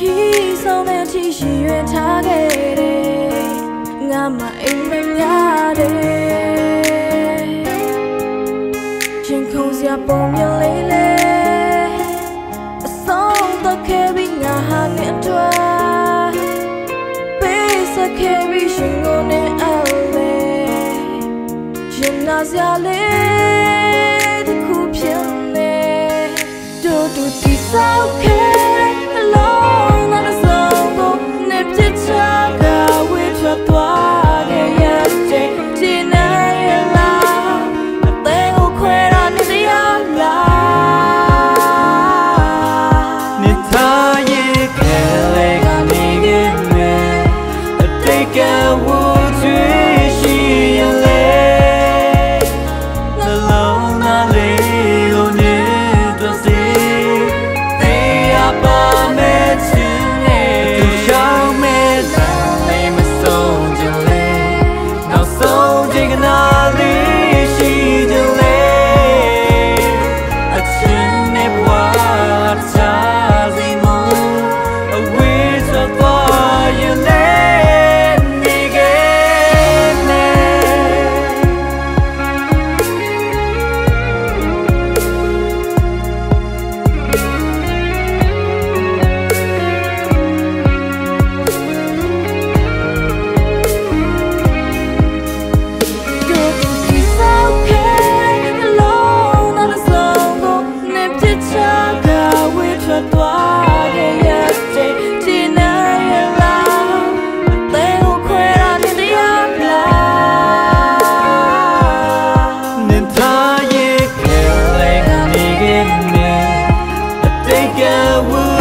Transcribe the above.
He's on that t-shirt target မှအိမ်မများတယ်ရှင်ခုံစရာပုံမြင်လေးလေအဆုံးတော့ခဲ့ပြီးငါဟာနေအတွက်ပေးစခဲ့ပြီးရှင်ကိုနေအော်လေရှင်နာစရာလေးတစ်ခုဖြစ်နေတို့တို့ဒီဆောက်ခဲ့ The world. the world.